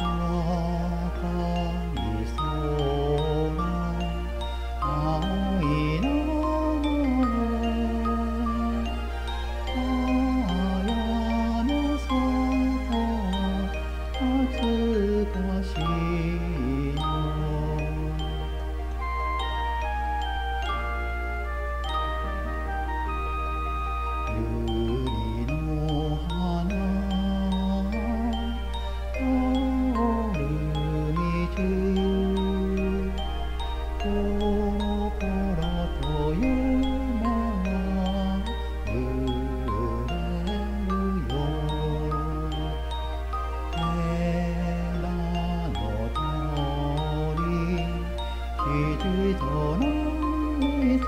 Oh. tu dono mi